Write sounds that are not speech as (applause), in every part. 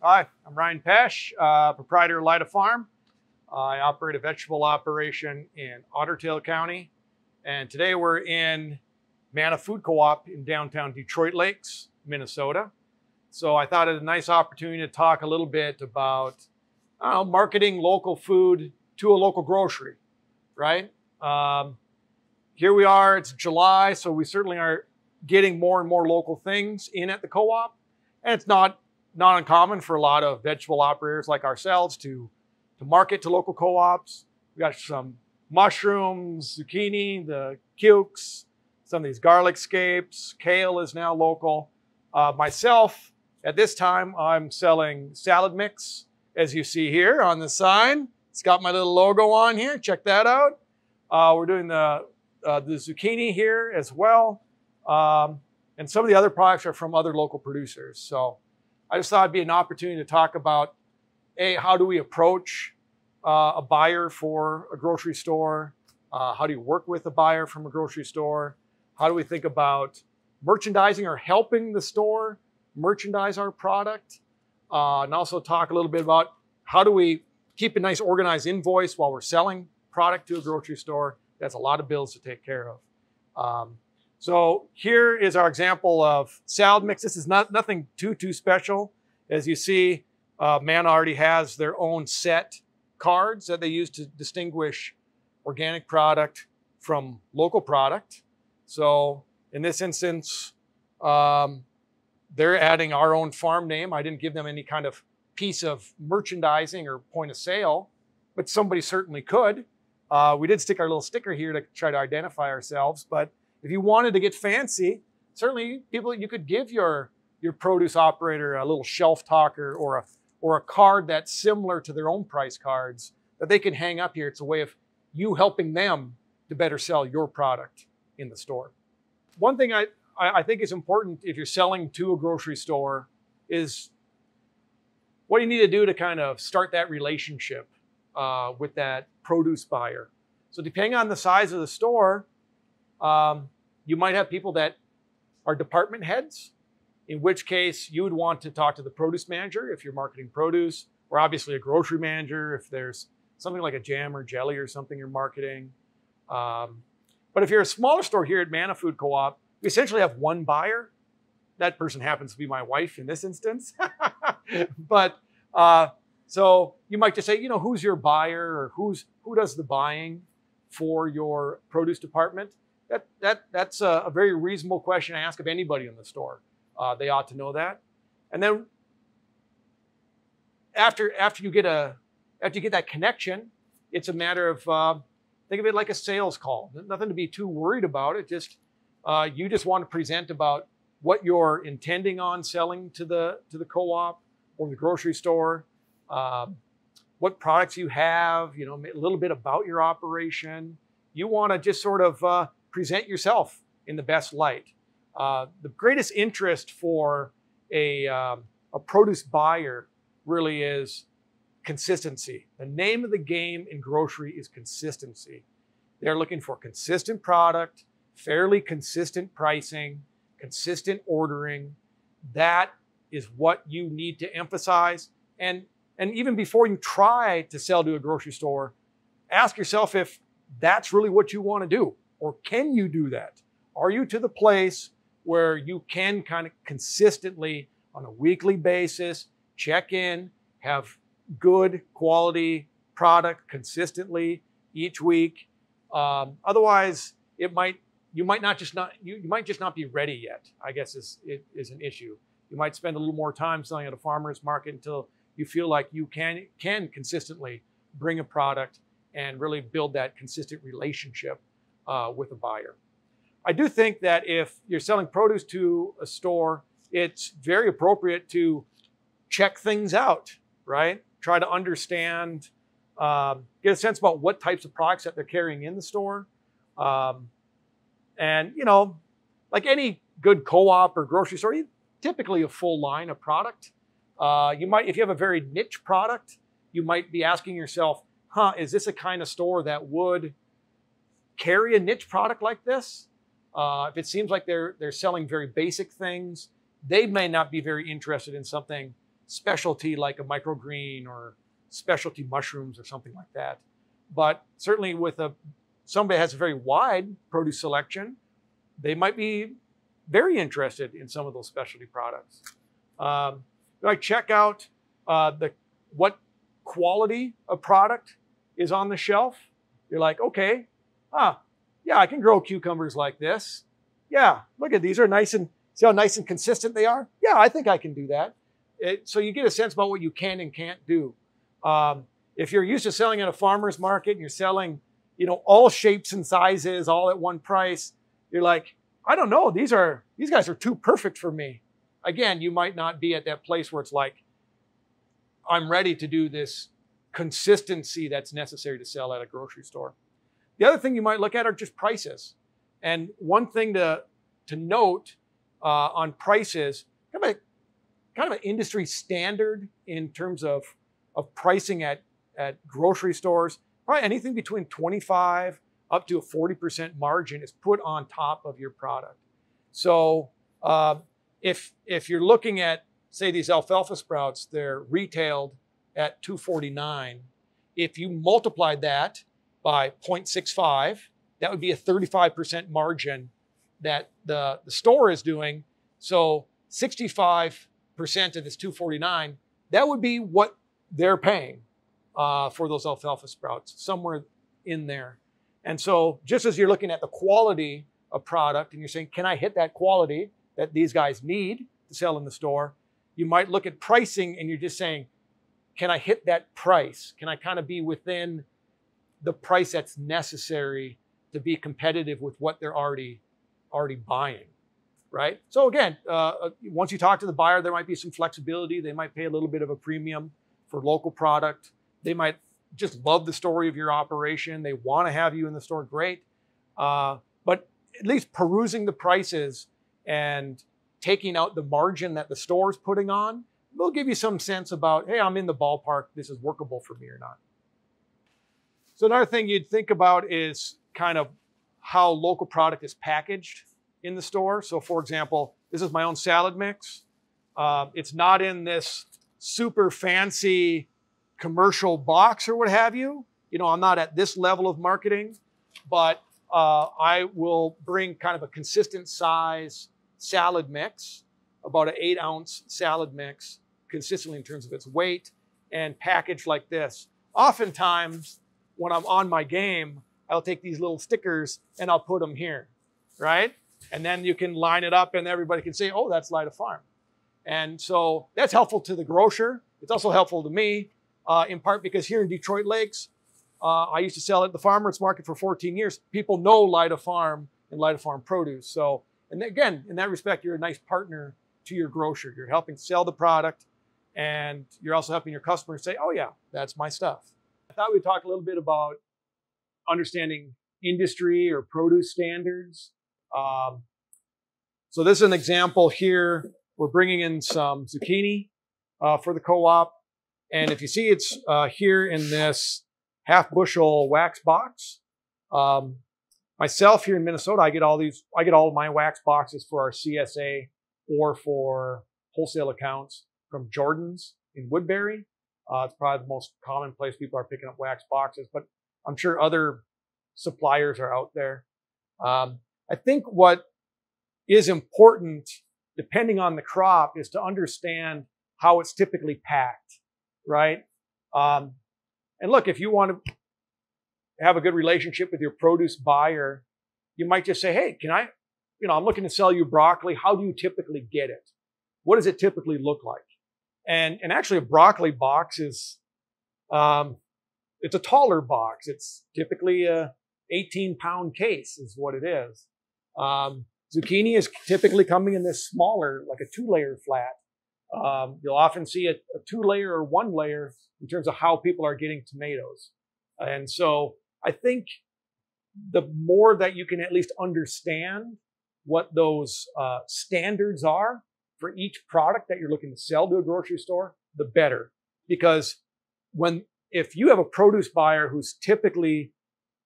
Hi, I'm Ryan Pesch, uh, proprietor of Lida Farm. I operate a vegetable operation in Ottertail County. And today we're in Manna Food Co-op in downtown Detroit Lakes, Minnesota. So I thought it a nice opportunity to talk a little bit about know, marketing local food to a local grocery, right? Um, here we are, it's July, so we certainly are getting more and more local things in at the co-op. And it's not not uncommon for a lot of vegetable operators like ourselves to, to market to local co-ops. We got some mushrooms, zucchini, the cukes, some of these garlic scapes, kale is now local. Uh, myself, at this time, I'm selling salad mix, as you see here on the sign. It's got my little logo on here. Check that out. Uh, we're doing the, uh, the zucchini here as well. Um, and some of the other products are from other local producers. So I just thought it'd be an opportunity to talk about, A, how do we approach uh, a buyer for a grocery store? Uh, how do you work with a buyer from a grocery store? How do we think about merchandising or helping the store merchandise our product? Uh, and also talk a little bit about how do we keep a nice organized invoice while we're selling product to a grocery store. That's a lot of bills to take care of. Um, so here is our example of salad mix. This is not nothing too, too special. As you see, uh, Manna already has their own set cards that they use to distinguish organic product from local product. So in this instance, um, they're adding our own farm name. I didn't give them any kind of piece of merchandising or point of sale, but somebody certainly could. Uh, we did stick our little sticker here to try to identify ourselves, but if you wanted to get fancy, certainly people you could give your your produce operator a little shelf talker or a or a card that's similar to their own price cards that they can hang up here. It's a way of you helping them to better sell your product in the store. One thing I, I think is important if you're selling to a grocery store is what you need to do to kind of start that relationship uh, with that produce buyer. So depending on the size of the store, um, you might have people that are department heads, in which case you would want to talk to the produce manager if you're marketing produce, or obviously a grocery manager if there's something like a jam or jelly or something you're marketing. Um, but if you're a smaller store here at Manna Food Co-op, we essentially have one buyer. That person happens to be my wife in this instance. (laughs) but uh, so you might just say, you know, who's your buyer or who's who does the buying for your produce department? That, that, that's a, a very reasonable question to ask of anybody in the store. Uh, they ought to know that. And then after, after, you get a, after you get that connection, it's a matter of, uh, think of it like a sales call. Nothing to be too worried about. It just, uh, you just want to present about what you're intending on selling to the, to the co-op or the grocery store, um, what products you have, you know, a little bit about your operation. You want to just sort of uh, present yourself in the best light. Uh, the greatest interest for a, um, a produce buyer really is consistency. The name of the game in grocery is consistency. They're looking for consistent product, fairly consistent pricing, consistent ordering. That is what you need to emphasize. And, and even before you try to sell to a grocery store, ask yourself if that's really what you want to do. Or can you do that? Are you to the place where you can kind of consistently, on a weekly basis, check in, have good quality product consistently each week? Um, otherwise, it might you might not just not you, you might just not be ready yet. I guess is it is an issue. You might spend a little more time selling at a farmer's market until you feel like you can can consistently bring a product and really build that consistent relationship uh, with a buyer. I do think that if you're selling produce to a store, it's very appropriate to check things out, right? Try to understand, um, get a sense about what types of products that they're carrying in the store. Um, and, you know, like any good co-op or grocery store, typically a full line of product. Uh, you might, if you have a very niche product, you might be asking yourself, huh, is this a kind of store that would carry a niche product like this, uh, if it seems like they're they're selling very basic things, they may not be very interested in something specialty like a microgreen or specialty mushrooms or something like that. But certainly with a somebody has a very wide produce selection, they might be very interested in some of those specialty products. Um, I check out uh, the what quality of product is on the shelf. You're like, okay, ah, yeah, I can grow cucumbers like this. Yeah, look at these are nice and see how nice and consistent they are. Yeah, I think I can do that. It, so you get a sense about what you can and can't do. Um, if you're used to selling at a farmer's market and you're selling, you know, all shapes and sizes, all at one price, you're like, I don't know, these are these guys are too perfect for me. Again, you might not be at that place where it's like, I'm ready to do this consistency that's necessary to sell at a grocery store. The other thing you might look at are just prices. And one thing to, to note uh, on prices, kind of, a, kind of an industry standard in terms of, of pricing at, at grocery stores, probably anything between 25 up to a 40% margin is put on top of your product. So uh, if, if you're looking at, say, these alfalfa sprouts, they're retailed at 249. If you multiplied that by 0.65, that would be a 35% margin that the, the store is doing. So 65% of this 249, that would be what they're paying uh, for those alfalfa sprouts, somewhere in there. And so just as you're looking at the quality of product and you're saying, can I hit that quality that these guys need to sell in the store? You might look at pricing and you're just saying, can I hit that price? Can I kind of be within the price that's necessary to be competitive with what they're already already buying, right? So again, uh, uh, once you talk to the buyer, there might be some flexibility. They might pay a little bit of a premium for local product. They might just love the story of your operation. They want to have you in the store. Great, uh, but at least perusing the prices and taking out the margin that the store is putting on will give you some sense about, hey, I'm in the ballpark. This is workable for me or not. So another thing you'd think about is kind of how local product is packaged in the store. So for example, this is my own salad mix. Uh, it's not in this super fancy commercial box or what have you. You know, I'm not at this level of marketing, but uh, I will bring kind of a consistent size salad mix, about an eight ounce salad mix, consistently in terms of its weight and packaged like this. Oftentimes, when I'm on my game, I'll take these little stickers and I'll put them here, right? And then you can line it up and everybody can say, oh, that's Lida Farm. And so that's helpful to the grocer. It's also helpful to me, uh, in part because here in Detroit Lakes, uh, I used to sell at the farmer's market for 14 years. People know Lida Farm and Lida Farm produce. So, and again, in that respect, you're a nice partner to your grocer. You're helping sell the product and you're also helping your customers say, oh yeah, that's my stuff thought we'd talk a little bit about understanding industry or produce standards. Um, so this is an example here. We're bringing in some zucchini uh, for the co-op. And if you see, it's uh, here in this half bushel wax box. Um, myself here in Minnesota, I get all these, I get all my wax boxes for our CSA or for wholesale accounts from Jordan's in Woodbury. Uh, it's probably the most common place people are picking up wax boxes, but I'm sure other suppliers are out there. Um, I think what is important, depending on the crop, is to understand how it's typically packed, right? Um, and look, if you want to have a good relationship with your produce buyer, you might just say, hey, can I, you know, I'm looking to sell you broccoli. How do you typically get it? What does it typically look like? And, and actually a broccoli box is, um, it's a taller box. It's typically a 18 pound case is what it is. Um, zucchini is typically coming in this smaller, like a two layer flat. Um, you'll often see a, a, two layer or one layer in terms of how people are getting tomatoes. And so I think the more that you can at least understand what those uh, standards are, for each product that you're looking to sell to a grocery store, the better. Because when, if you have a produce buyer who's typically,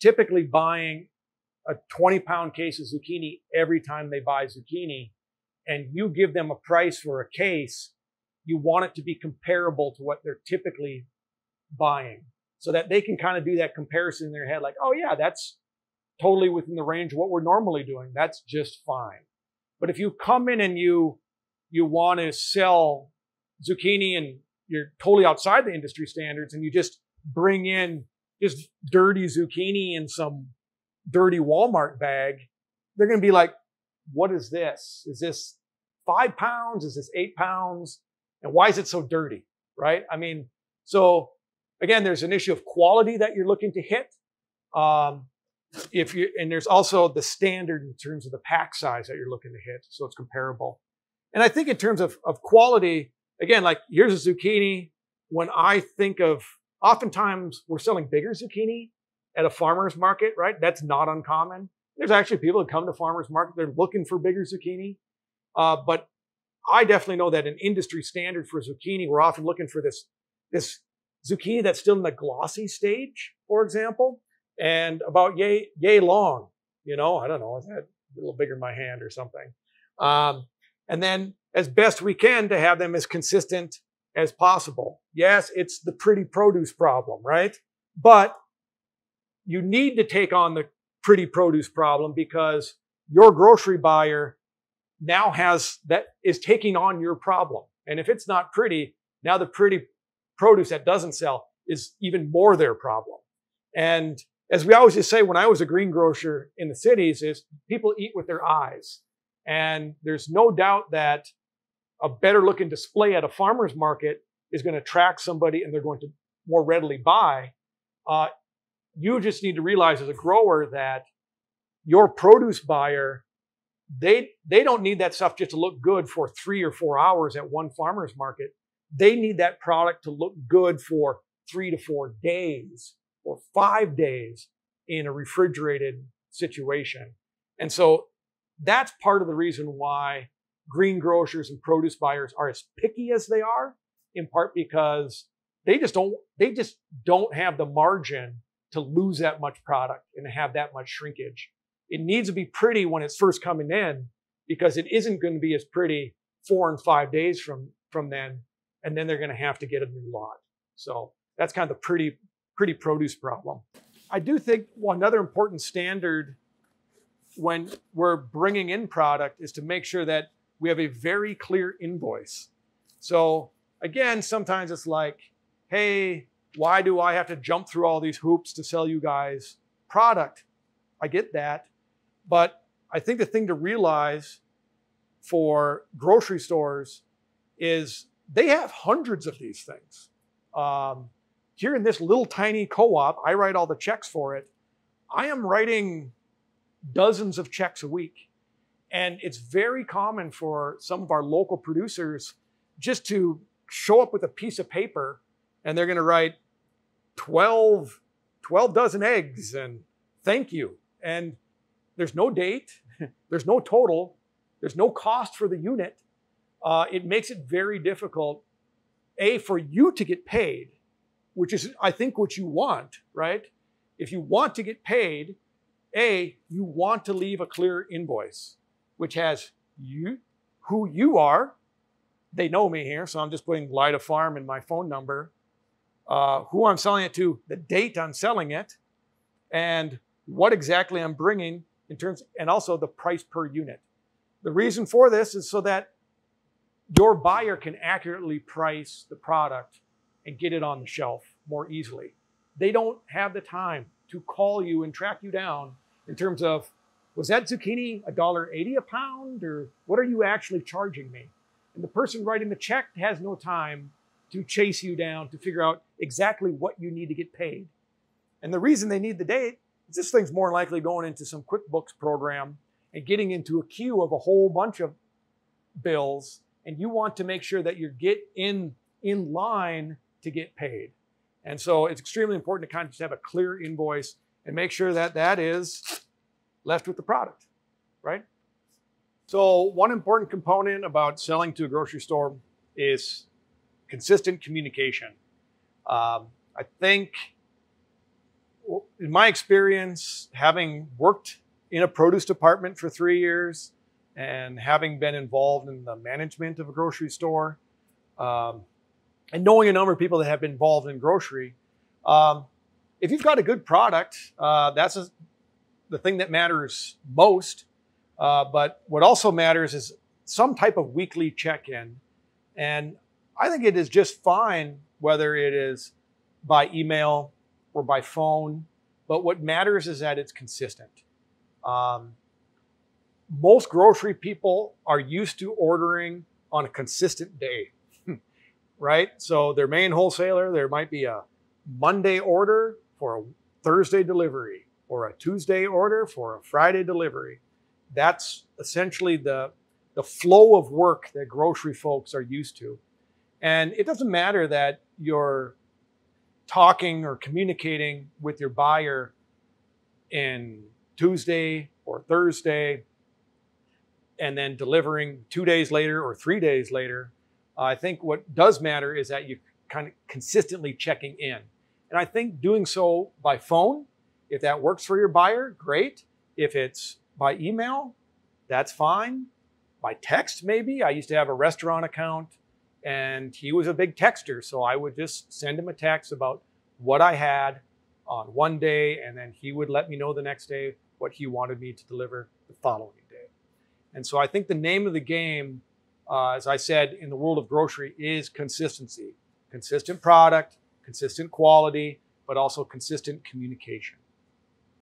typically buying a 20 pound case of zucchini every time they buy zucchini, and you give them a price for a case you want it to be comparable to what they're typically buying so that they can kind of do that comparison in their head like, oh, yeah, that's totally within the range of what we're normally doing. That's just fine. But if you come in and you you want to sell zucchini and you're totally outside the industry standards and you just bring in just dirty zucchini in some dirty Walmart bag, they're going to be like, what is this? Is this five pounds? Is this eight pounds? And why is it so dirty? Right? I mean, so again, there's an issue of quality that you're looking to hit. Um, if you and there's also the standard in terms of the pack size that you're looking to hit, so it's comparable. And I think in terms of, of quality, again, like here's a zucchini. When I think of oftentimes we're selling bigger zucchini at a farmer's market, right? That's not uncommon. There's actually people that come to farmer's market, they're looking for bigger zucchini. Uh, but I definitely know that an industry standard for zucchini, we're often looking for this, this zucchini that's still in the glossy stage, for example, and about yay, yay long. You know, I don't know, is that a little bigger in my hand or something? Um, and then as best we can to have them as consistent as possible. Yes, it's the pretty produce problem, right? But you need to take on the pretty produce problem because your grocery buyer now has that is taking on your problem. And if it's not pretty, now the pretty produce that doesn't sell is even more their problem. And as we always just say, when I was a greengrocer in the cities, is people eat with their eyes. And there's no doubt that a better looking display at a farmer's market is going to attract somebody and they're going to more readily buy. Uh, you just need to realize as a grower that your produce buyer, they, they don't need that stuff just to look good for three or four hours at one farmer's market. They need that product to look good for three to four days or five days in a refrigerated situation. And so that's part of the reason why greengrocers and produce buyers are as picky as they are, in part because they just don't they just don't have the margin to lose that much product and have that much shrinkage. It needs to be pretty when it's first coming in because it isn't going to be as pretty four and five days from from then, and then they're going to have to get a new lot. So that's kind of the pretty pretty produce problem. I do think well, another important standard when we're bringing in product is to make sure that we have a very clear invoice. So again, sometimes it's like, hey, why do I have to jump through all these hoops to sell you guys product? I get that. But I think the thing to realize for grocery stores is they have hundreds of these things. Um, here in this little tiny co-op, I write all the checks for it. I am writing dozens of checks a week. And it's very common for some of our local producers just to show up with a piece of paper and they're going to write 12, 12 dozen eggs and thank you. And there's no date, (laughs) there's no total, there's no cost for the unit. Uh, it makes it very difficult, A, for you to get paid, which is, I think, what you want, right? If you want to get paid, a, you want to leave a clear invoice, which has you, who you are. They know me here, so I'm just putting Light Lida Farm and my phone number, uh, who I'm selling it to, the date I'm selling it, and what exactly I'm bringing in terms, and also the price per unit. The reason for this is so that your buyer can accurately price the product and get it on the shelf more easily. They don't have the time to call you and track you down in terms of was that zucchini a dollar eighty a pound or what are you actually charging me? And the person writing the check has no time to chase you down to figure out exactly what you need to get paid. And the reason they need the date is this thing's more likely going into some QuickBooks program and getting into a queue of a whole bunch of bills. And you want to make sure that you get in, in line to get paid. And so it's extremely important to kind of just have a clear invoice and make sure that that is left with the product, right? So one important component about selling to a grocery store is consistent communication. Um, I think, in my experience, having worked in a produce department for three years and having been involved in the management of a grocery store, um, and knowing a number of people that have been involved in grocery, um, if you've got a good product, uh, that's a, the thing that matters most. Uh, but what also matters is some type of weekly check-in, and I think it is just fine whether it is by email or by phone. But what matters is that it's consistent. Um, most grocery people are used to ordering on a consistent day, (laughs) right? So their main wholesaler, there might be a Monday order for a Thursday delivery or a Tuesday order for a Friday delivery. That's essentially the, the flow of work that grocery folks are used to. And it doesn't matter that you're talking or communicating with your buyer in Tuesday or Thursday and then delivering two days later or three days later. Uh, I think what does matter is that you're kind of consistently checking in. And I think doing so by phone, if that works for your buyer, great. If it's by email, that's fine. By text, maybe. I used to have a restaurant account and he was a big texter. So I would just send him a text about what I had on one day, and then he would let me know the next day what he wanted me to deliver the following day. And so I think the name of the game, uh, as I said, in the world of grocery is consistency. Consistent product, consistent quality, but also consistent communication.